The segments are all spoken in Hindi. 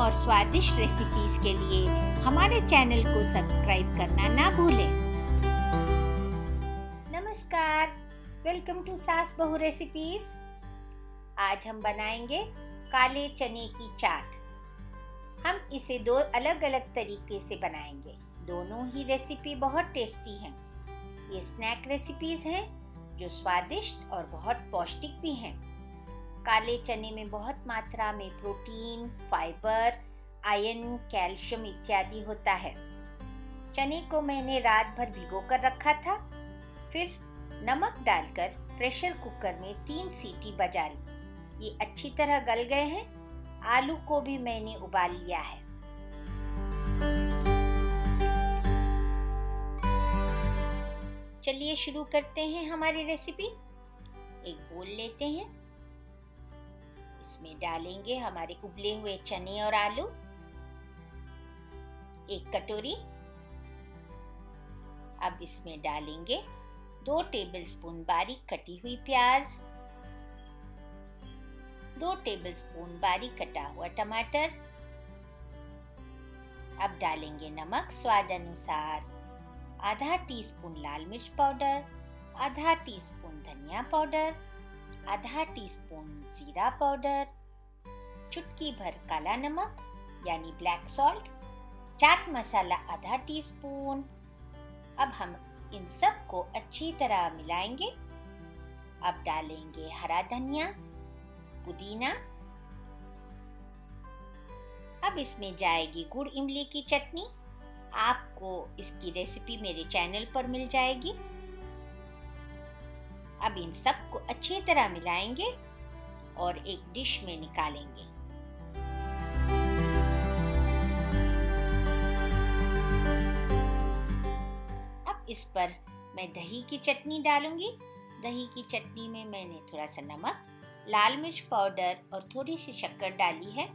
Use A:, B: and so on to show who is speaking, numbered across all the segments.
A: और स्वादिष्ट रेसिपीज़ के लिए हमारे चैनल को सब्सक्राइब करना ना भूलें। नमस्कार वेलकम टू सास बहू रेसिपीज़ आज हम बनाएँगे काले चने की चाट। हम इसे दो अलग अलग तरीके से बनाएँगे। दोनों ही रेसिपी बहुत टेस्टी हैं। ये स्नैक रेसिपीज़ हैं, जो स्वादिष्ट और बहुत पौष्टिक भी हैं। काले चने में बहुत मात्रा में प्रोटीन, फाइबर आयरन कैल्शियम इत्यादि होता है। चने को मैंने रात भर भिगो कर रखा था। फिर नमक डालकर प्रेशर कुकर में तीन सीटी बजा ली। ये अच्छी तरह गल गए हैं। आलू को भी मैंने उबाल लिया है। चलिए शुरू करते हैं हमारी रेसिपी। एक बोल लेते हैं। इसमें डालेंगे हमारे उबले हुए चने और आलू। एक कटोरी। अब इसमें डालेंगे दो टेबलस्पून बारीक कटी हुई प्याज। दो टेबलस्पून बारीक कटा हुआ टमाटर। अब डालेंगे नमक स्वाद अनुसार। आधा टीस्पून लाल मिर्च पाउडर, आधा टीस्पून धनिया पाउडर। आधा टीस्पून जीरा पाउडर चुटकी भर काला नमक, यानी ब्लैक सॉल्ट चाट मसाला आधा टीस्पून अब हम इन सबको अच्छी तरह मिलाएँगे। अब डालेंगे हरा धनिया, पुदीना। अब इसमें जाएगी गुड़ इमली की चटनी। आपको इसकी रेसिपी मेरे चैनल पर मिल जाएगी। अब इन सबको अच्छी तरह मिलाएँगे और एक डिश में निकालेंगे। अब इस पर मैं दही की चटनी डालूँगी। दही की चटनी में मैंने थोड़ा सा नमक, लाल मिर्च पाउडर और थोड़ी सी शक्कर डाली है।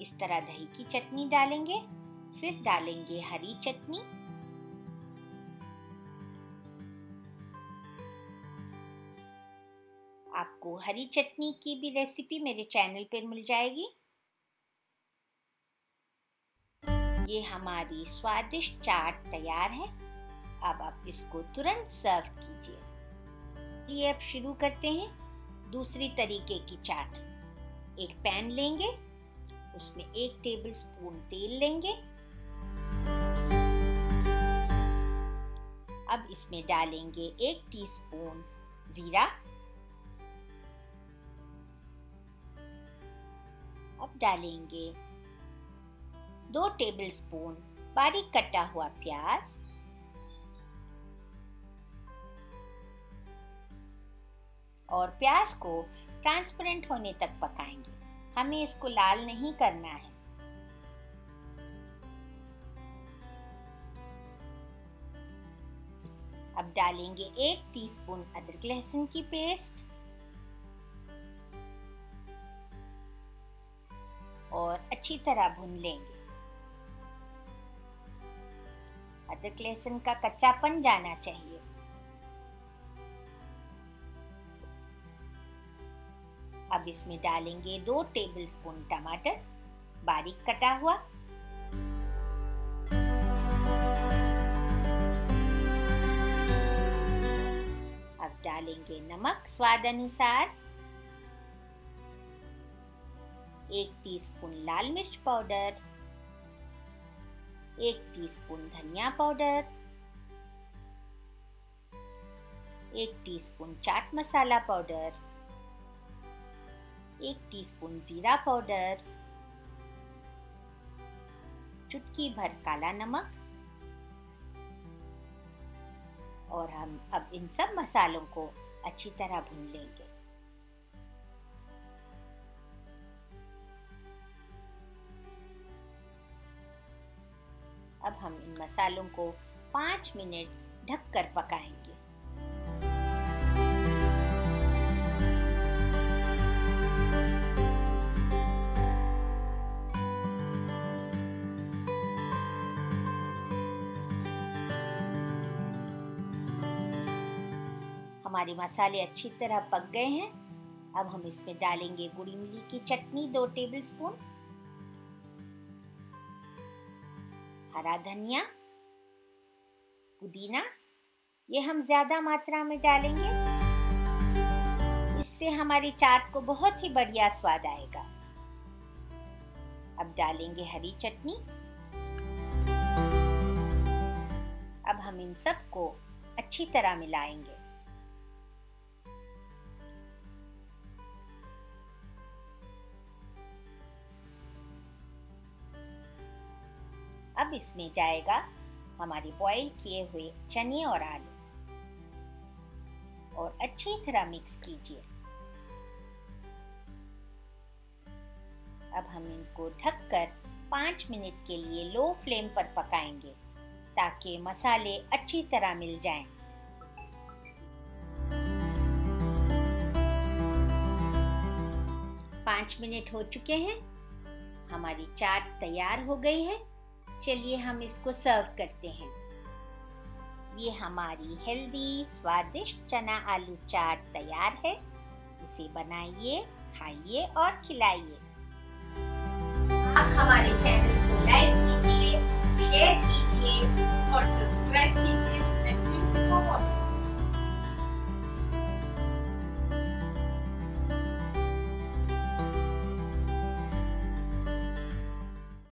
A: इस तरह दही की चटनी डालेंगे, फिर डालेंगे हरी चटनी। आपको हरी चटनी की भी रेसिपी मेरे चैनल पर मिल जाएगी। ये हमारी स्वादिष्ट चाट तैयार है। अब आप इसको तुरंत सर्व कीजिए। ये अब शुरू करते हैं दूसरी तरीके की चाट। एक पैन लेंगे, उसमें एक टेबल स्पून तेल लेंगे। अब इसमें डालेंगे एक टीस्पून जीरा। डालेंगे। दो टेबलस्पून बारीक कटा हुआ प्याज। और प्याज को ट्रांसपेरेंट होने तक पकाएँगे। हमें इसको लाल नहीं करना है। अब डालेंगे एक टीस्पून अदरक लहसुन की पेस्ट और अच्छी तरह भून लेंगे। अदरक लहसुन का कच्चापन जाना चाहिए। अब इसमें डालेंगे दो टेबलस्पून टमाटर, बारीक कटा हुआ। अब डालेंगे नमक स्वाद अनुसार। एक टीस्पून लाल मिर्च पाउडर एक टीस्पून धनिया पाउडर एक टीस्पून चाट मसाला पाउडर एक टीस्पून जीरा पाउडर चुटकी भर काला नमक, और हम अब इन सब मसालों को अच्छी तरह भून लेंगे। अब हम इन मसालों को पाँच मिनट ढककर पकाएँगे। हमारे मसाले अच्छी तरह पक गए हैं। अब हम इसमें डालेंगे गुड़ इमली की चटनी दो टेबल हरा धनिया, पुदीना, ये हम ज़्यादा मात्रा में डालेंगे। इससे हमारी चाट को बहुत ही बढ़िया स्वाद आएगा। अब डालेंगे हरी चटनी। अब हम इन सबको अच्छी तरह मिलाएँगे। अब इसमें जाएगा हमारी बॉईल किए हुए चने और आलू। और अच्छी तरह मिक्स कीजिए। अब हम इनको ढककर पाँच मिनट के लिए लो फ्लेम पर पकाएँगे ताकि मसाले अच्छी तरह मिल जाएँ। पाँच मिनट हो चुके हैं। हमारी चाट तैयार हो गई है। चलिए हम इसको सर्व करते हैं। ये हमारी हेल्दी स्वादिष्ट चना आलू चाट तैयार है। इसे बनाइए, खाइए और खिलाइए।
B: आप हमारे चैनल को लाइक कीजिए शेयर कीजिए।